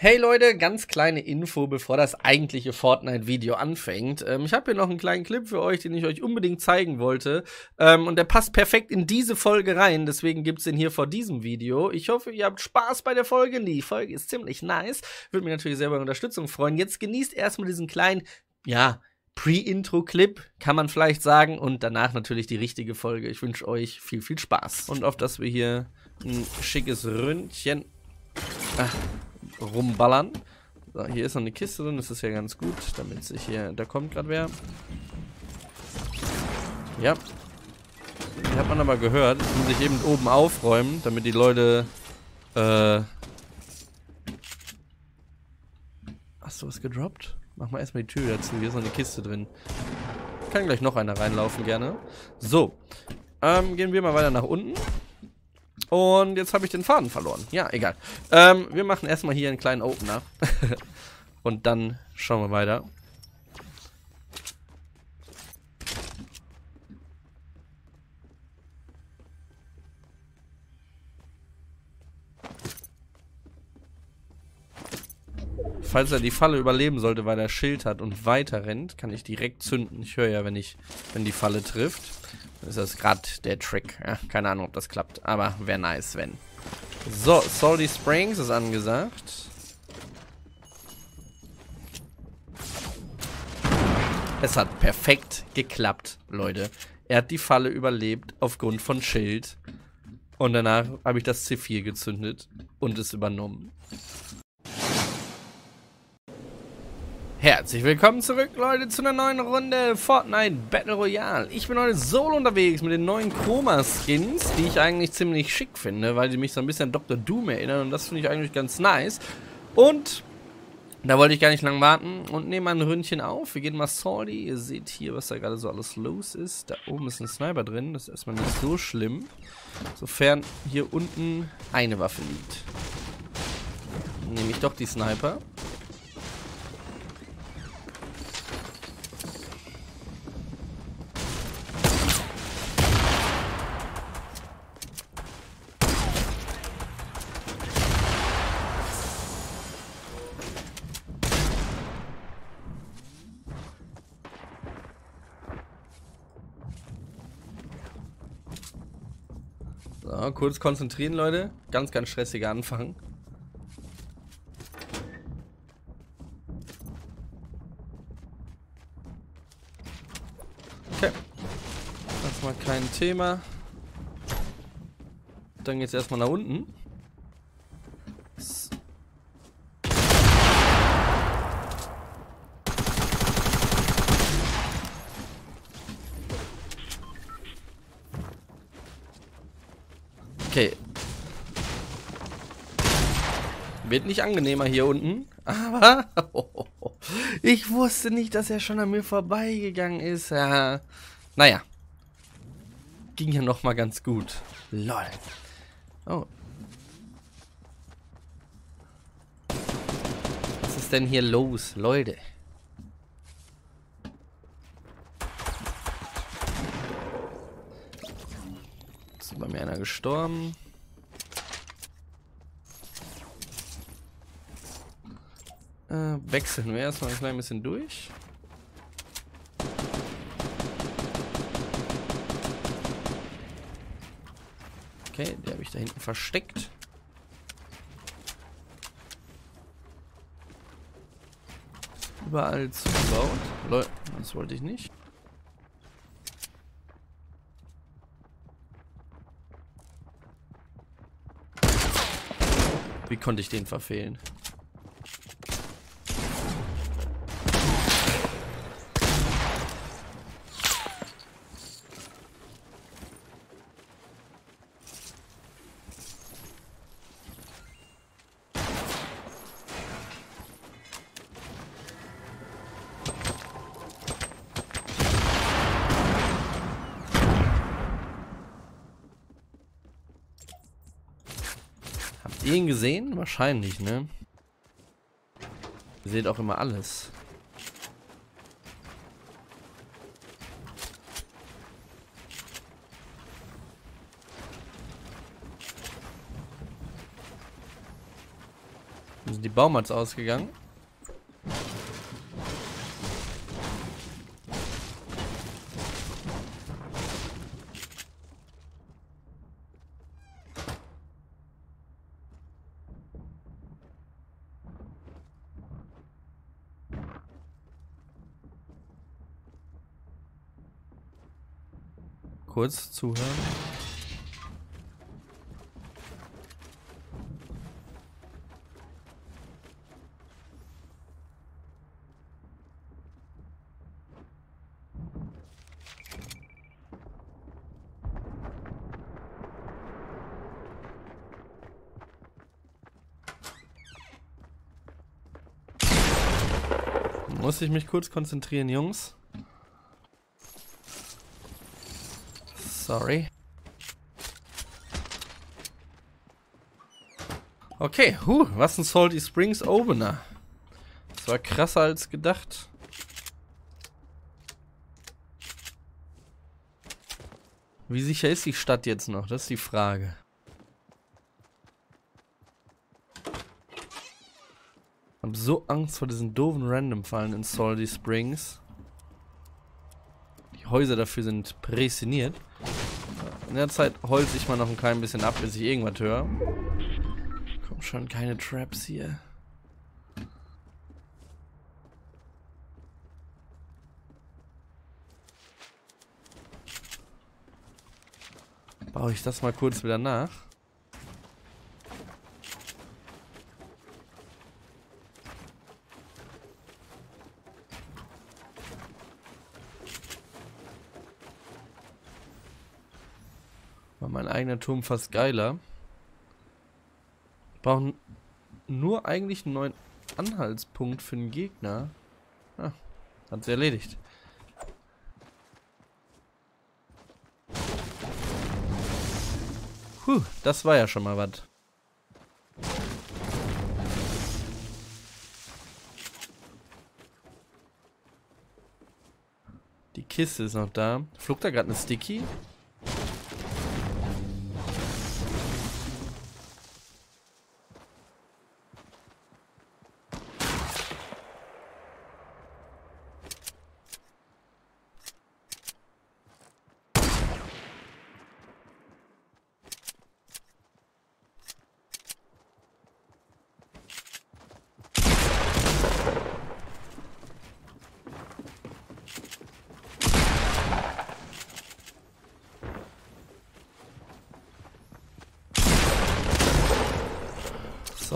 Hey Leute, ganz kleine Info, bevor das eigentliche Fortnite-Video anfängt. Ähm, ich habe hier noch einen kleinen Clip für euch, den ich euch unbedingt zeigen wollte. Ähm, und der passt perfekt in diese Folge rein, deswegen gibt's den hier vor diesem Video. Ich hoffe, ihr habt Spaß bei der Folge. Die Folge ist ziemlich nice. Würde mich natürlich sehr über Unterstützung freuen. Jetzt genießt erstmal diesen kleinen, ja, Pre-Intro-Clip, kann man vielleicht sagen. Und danach natürlich die richtige Folge. Ich wünsche euch viel, viel Spaß. Und auf dass wir hier ein schickes Ründchen ah, rumballern. So, hier ist noch eine Kiste drin, das ist ja ganz gut, damit sich hier... Da kommt gerade wer. Ja. Die hat man aber gehört. Das muss ich eben oben aufräumen, damit die Leute... Äh... Hast du was gedroppt? Mach mal erstmal die Tür dazu. Hier ist noch eine Kiste drin. Kann gleich noch einer reinlaufen, gerne. So. Ähm, gehen wir mal weiter nach unten. Und jetzt habe ich den Faden verloren. Ja, egal. Ähm, wir machen erstmal hier einen kleinen Opener. Und dann schauen wir weiter. Falls er die Falle überleben sollte, weil er Schild hat und weiter rennt, kann ich direkt zünden. Ich höre ja, wenn ich, wenn die Falle trifft. Das ist gerade der Trick. Ja, keine Ahnung, ob das klappt, aber wäre nice, wenn. So, Salty Springs ist angesagt. Es hat perfekt geklappt, Leute. Er hat die Falle überlebt aufgrund von Schild. Und danach habe ich das C4 gezündet und es übernommen. Herzlich willkommen zurück, Leute, zu einer neuen Runde Fortnite Battle Royale. Ich bin heute solo unterwegs mit den neuen Chroma-Skins, die ich eigentlich ziemlich schick finde, weil sie mich so ein bisschen an Dr. Doom erinnern und das finde ich eigentlich ganz nice. Und da wollte ich gar nicht lang warten und nehme ein Ründchen auf. Wir gehen mal Salty. Ihr seht hier, was da gerade so alles los ist. Da oben ist ein Sniper drin, das ist erstmal nicht so schlimm. Sofern hier unten eine Waffe liegt. Nehme ich doch die Sniper. Kurz konzentrieren, Leute. Ganz, ganz stressiger Anfang. Okay. Erstmal kein Thema. Dann geht's erstmal nach unten. Okay. Wird nicht angenehmer hier unten, aber ich wusste nicht, dass er schon an mir vorbeigegangen ist. Ja. Naja. Ging ja noch mal ganz gut. Lol. Oh. Was ist denn hier los, Leute? bei mir einer gestorben. Äh, wechseln wir erstmal ein klein bisschen durch. Okay, der habe ich da hinten versteckt. Überall zugebaut. Leute, das wollte ich nicht. Wie konnte ich den verfehlen? Ihn gesehen? Wahrscheinlich, ne? Ihr seht auch immer alles. Die Baumats ausgegangen? Kurz zuhören? Muss ich mich kurz konzentrieren, Jungs? Sorry. Okay, huh, was ein Salty Springs Opener. Das war krasser als gedacht. Wie sicher ist die Stadt jetzt noch? Das ist die Frage. Ich hab so Angst vor diesen doofen Random-Fallen in Salty Springs. Die Häuser dafür sind prädestiniert. In der Zeit holze ich mal noch ein klein bisschen ab, bis ich irgendwas höre. Komm schon, keine Traps hier. Baue ich das mal kurz wieder nach. War mein eigener Turm fast geiler. Brauchen nur eigentlich einen neuen Anhaltspunkt für den Gegner. Ah, hat sie erledigt. Puh, das war ja schon mal was. Die Kiste ist noch da. Flog da gerade eine Sticky?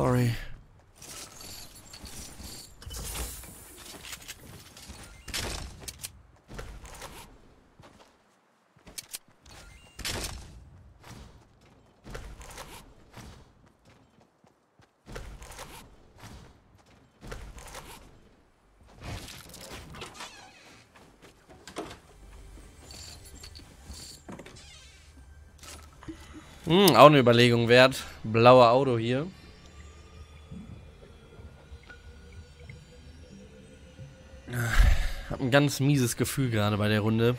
Sorry. Hm, auch eine Überlegung wert. Blauer Auto hier. Hab ein ganz mieses Gefühl gerade bei der Runde.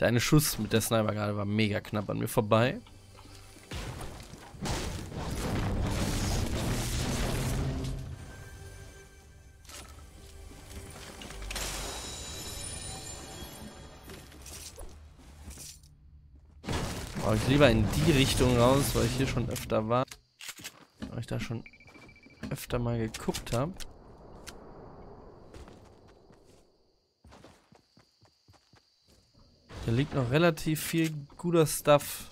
Der eine Schuss mit der Sniper gerade war mega knapp an mir vorbei. Aber ich lieber in die Richtung raus, weil ich hier schon öfter war. Weil ich da schon öfter mal geguckt habe. Hier liegt noch relativ viel guter Stuff.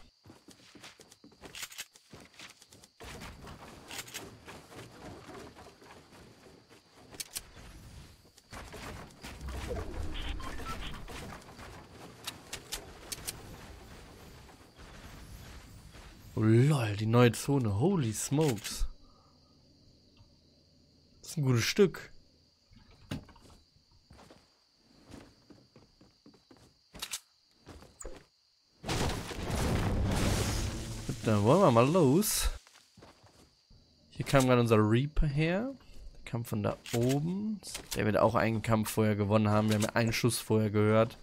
Oh lol, die neue Zone. Holy smokes. Das ist ein gutes Stück. Dann wollen wir mal los. Hier kam gerade unser Reaper her. Der kam von da oben. Der wird auch einen Kampf vorher gewonnen haben. Wir haben einen Schuss vorher gehört.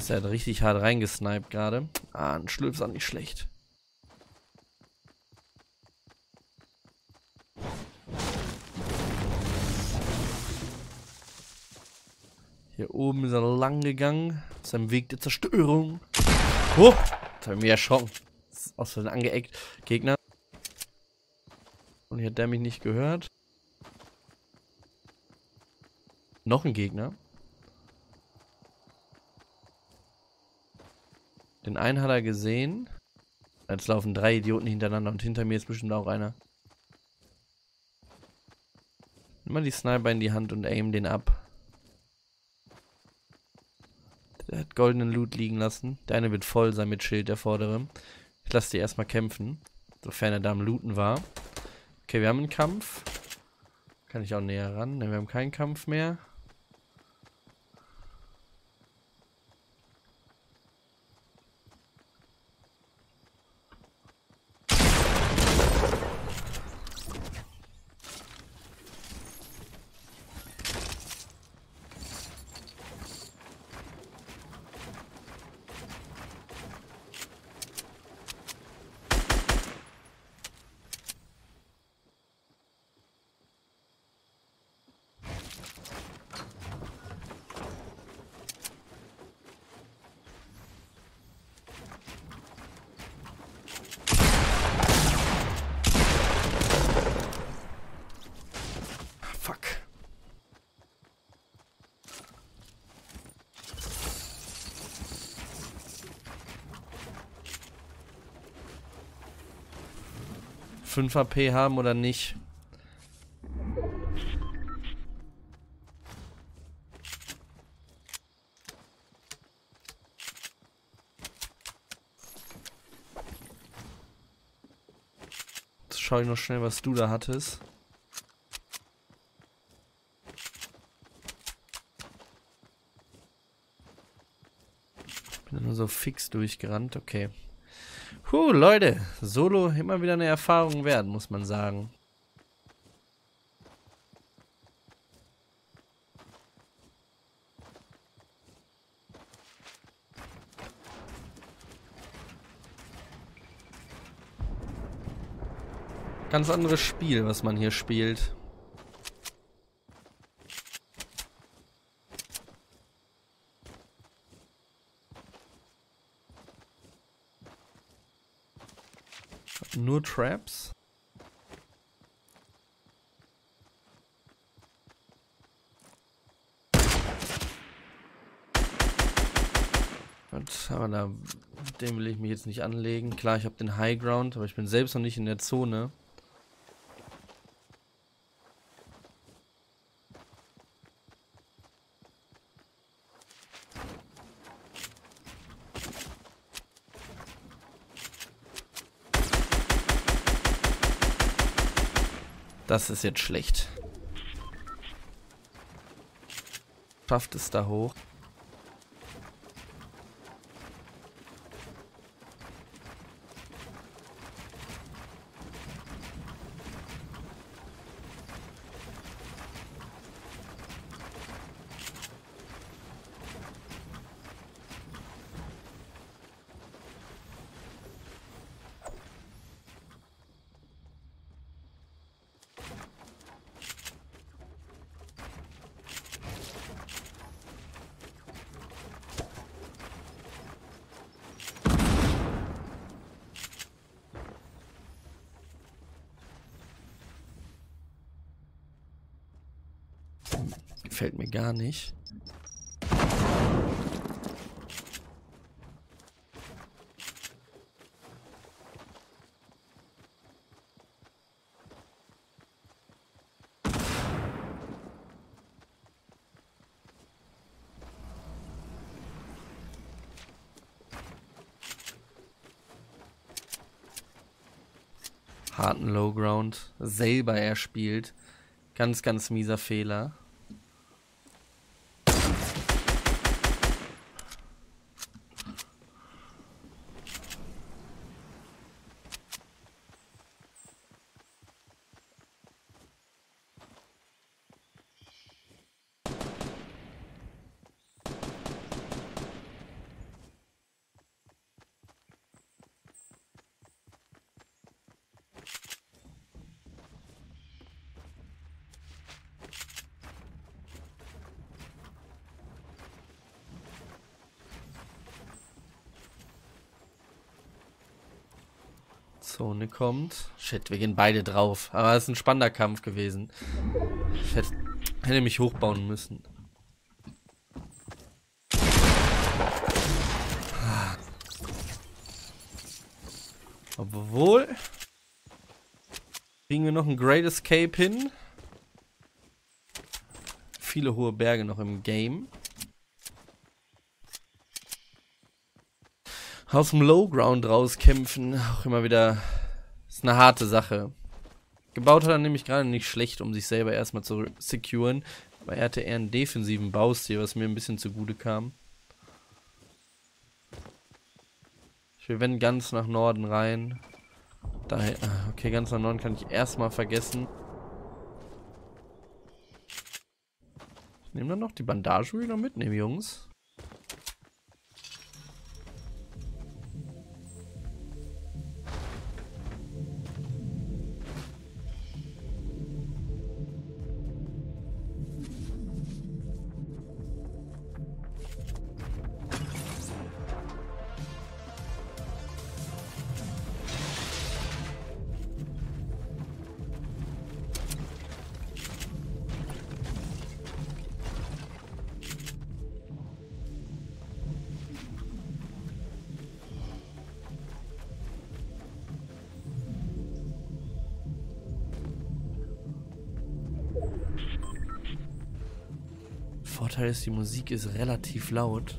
Ist er richtig hart reingesniped gerade. Ah, ein Schlüpf ist auch nicht schlecht. Hier oben ist er lang gegangen. Auf seinem Weg der Zerstörung. Oh, das habe ich mir erschrocken. Aus Versehen angeeckt. Gegner. Und hier hat der mich nicht gehört. Noch ein Gegner. Den einen hat er gesehen. Jetzt laufen drei Idioten hintereinander und hinter mir ist bestimmt auch einer. Nimm mal die Sniper in die Hand und aim den ab. Der hat goldenen Loot liegen lassen. Der eine wird voll sein mit Schild, der vordere. Ich lasse die erstmal kämpfen. Sofern er da am Looten war. Okay, wir haben einen Kampf. Kann ich auch näher ran? Ne, wir haben keinen Kampf mehr. 5 AP haben oder nicht. Jetzt schaue ich noch schnell, was du da hattest. Bin nur so fix durchgerannt, okay. Puh, Leute, Solo immer wieder eine Erfahrung wert, muss man sagen. Ganz anderes Spiel, was man hier spielt. Nur Traps. Aber da, dem will ich mich jetzt nicht anlegen. Klar, ich habe den High Ground, aber ich bin selbst noch nicht in der Zone. Das ist jetzt schlecht. Schafft es da hoch. Gefällt mir gar nicht. harten Low Ground selber erspielt. Ganz, ganz mieser Fehler. Zone kommt. Shit, wir gehen beide drauf. Aber es ist ein spannender Kampf gewesen. Ich hätte, hätte mich hochbauen müssen. Obwohl. Kriegen wir noch ein Great Escape hin. Viele hohe Berge noch im Game. Aus dem Low Ground rauskämpfen, auch immer wieder ist eine harte Sache. Gebaut hat er nämlich gerade nicht schlecht, um sich selber erstmal zu securen. Aber er hatte eher einen defensiven Baustil, was mir ein bisschen zugute kam. Wir werden ganz nach Norden rein. Daher, ah, okay, ganz nach Norden kann ich erstmal vergessen. Ich nehme dann noch die Bandage wieder mitnehmen, Jungs. Vorteil ist, die Musik ist relativ laut.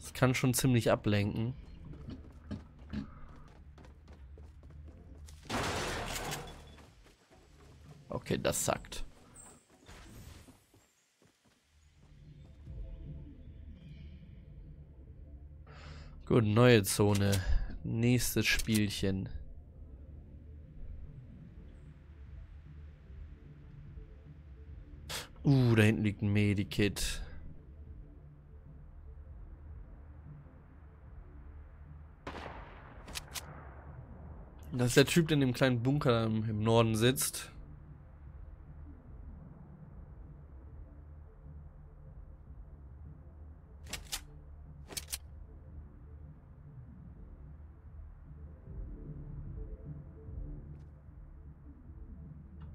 Das kann schon ziemlich ablenken. Okay, das sagt. Gut, neue Zone. Nächstes Spielchen. Uh, da hinten liegt ein Medikit. Das ist der Typ, der in dem kleinen Bunker im Norden sitzt.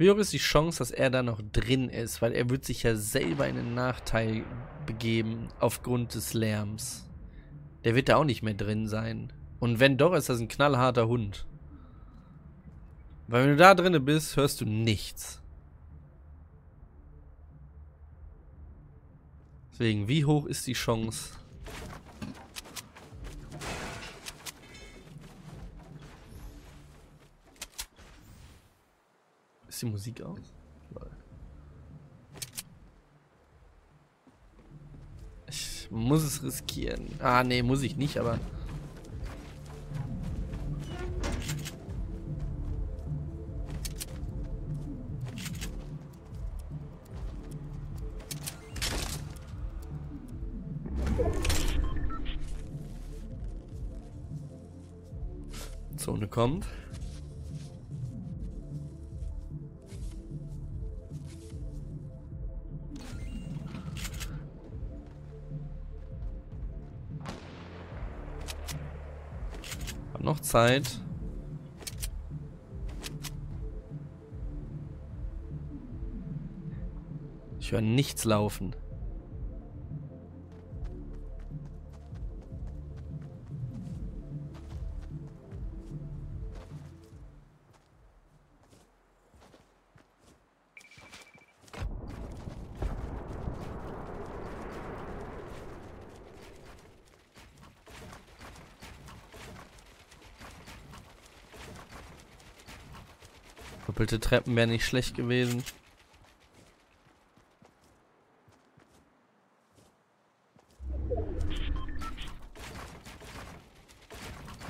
Wie hoch ist die Chance, dass er da noch drin ist? Weil er wird sich ja selber in den Nachteil begeben aufgrund des Lärms. Der wird da auch nicht mehr drin sein. Und wenn doch, ist das ein knallharter Hund. Weil wenn du da drinne bist, hörst du nichts. Deswegen, wie hoch ist die Chance, die Musik aus? Ich muss es riskieren. Ah, nee, muss ich nicht, aber... Zone kommt. Zeit. Ich höre nichts laufen. Doppelte Treppen wäre nicht schlecht gewesen.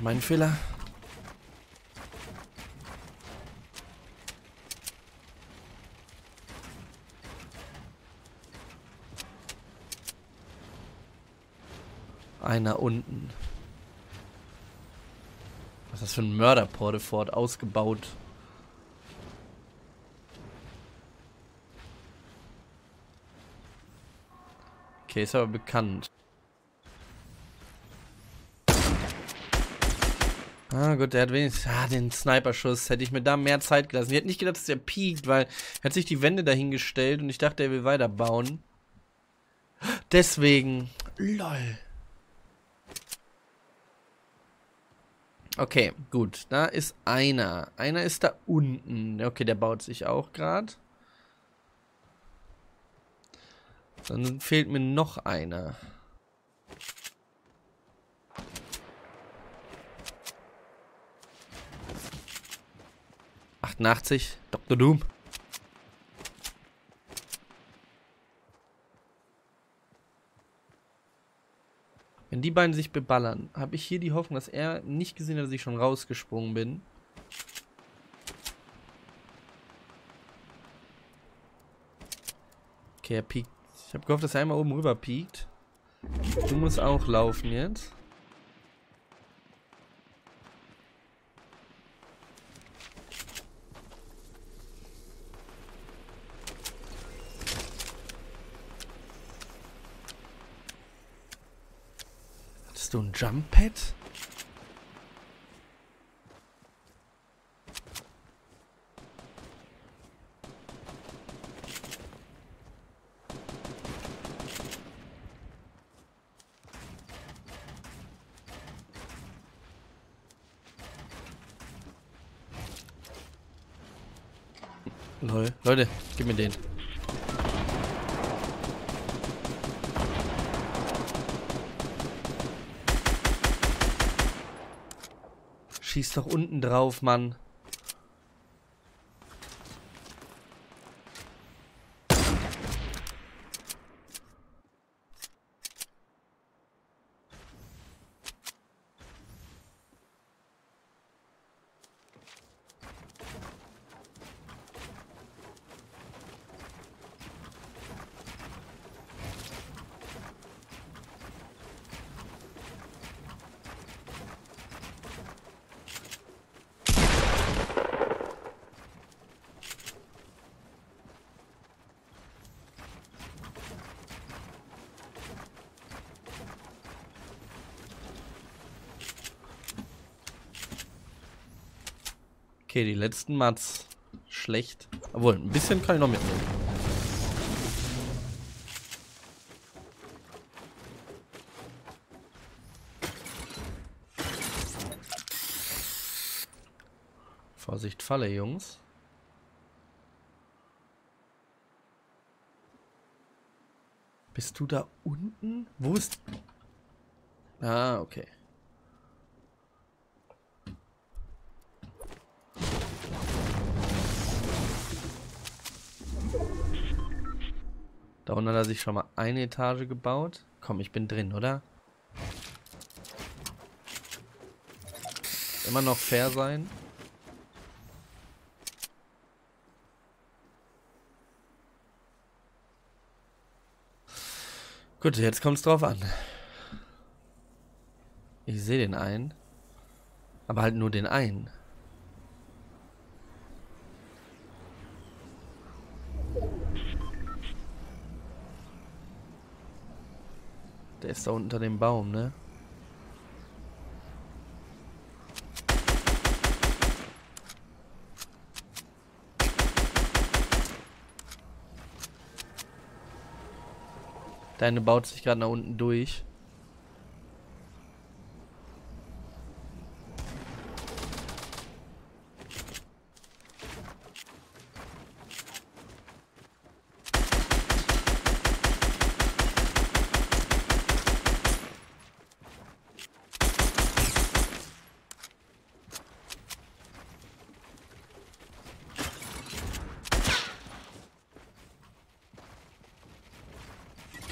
Mein Fehler. Einer unten. Was ist das für ein Mörder-Portefort ausgebaut? Okay, ist aber bekannt. Ah, gut, der hat wenigstens ah, den Sniper-Schuss. Hätte ich mir da mehr Zeit gelassen. Ich hätte nicht gedacht, dass der piekt, weil er hat sich die Wände dahingestellt und ich dachte, er will weiterbauen. Deswegen. LOL. Okay, gut. Da ist einer. Einer ist da unten. Okay, der baut sich auch gerade. Dann fehlt mir noch einer. 88, Dr. Doom. Wenn die beiden sich beballern, habe ich hier die Hoffnung, dass er nicht gesehen hat, dass ich schon rausgesprungen bin. Okay, er piekt. Ich habe gehofft, dass er einmal oben rüber piekt. Du musst auch laufen jetzt. du ein Jump Pad? Lol. Leute, gib mir den. Schieß doch unten drauf, Mann. Okay, die letzten Mats. Schlecht. Obwohl, ein bisschen kann ich noch mitnehmen. Vorsicht, Falle, Jungs. Bist du da unten? Wo ist... Ah, okay. Da unten hat er sich schon mal eine Etage gebaut. Komm, ich bin drin, oder? Immer noch fair sein. Gut, jetzt kommt es drauf an. Ich sehe den einen. Aber halt nur den einen. Der ist da unter dem Baum, ne? Deine baut sich gerade nach unten durch.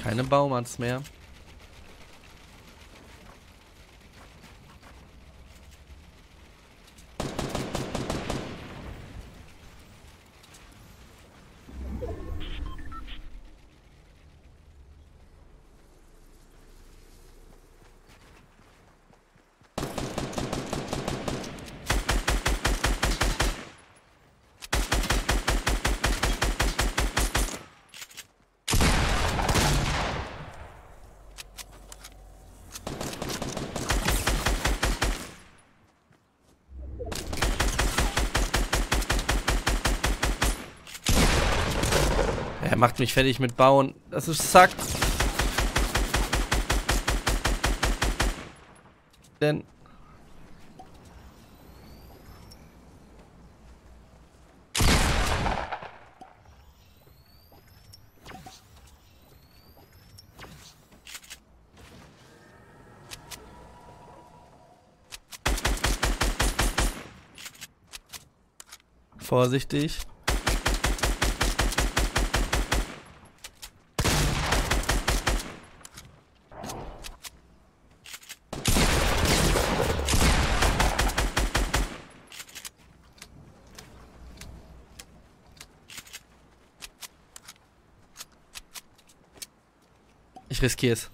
Keine Baumanns mehr. Macht mich fertig mit Bauen. Das ist zack. Denn Vorsichtig. Ich riskiere es.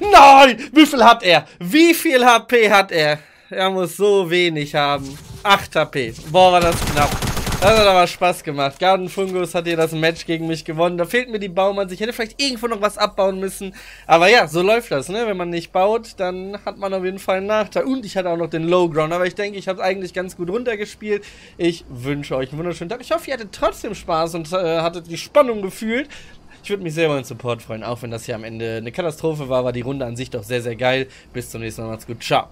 Nein! Wie viel hat er? Wie viel HP hat er? Er muss so wenig haben. 8 HP. Boah, war das knapp. Das hat aber Spaß gemacht. Garden Fungus hat hier das Match gegen mich gewonnen. Da fehlt mir die Baumann. Ich hätte vielleicht irgendwo noch was abbauen müssen. Aber ja, so läuft das, ne? Wenn man nicht baut, dann hat man auf jeden Fall einen Nachteil. Und ich hatte auch noch den Low Ground. Aber ich denke, ich habe es eigentlich ganz gut runtergespielt. Ich wünsche euch einen wunderschönen Tag. Ich hoffe, ihr hattet trotzdem Spaß und äh, hattet die Spannung gefühlt. Ich würde mich sehr über den Support freuen, auch wenn das hier am Ende eine Katastrophe war, war die Runde an sich doch sehr, sehr geil. Bis zum nächsten Mal, macht's gut, ciao.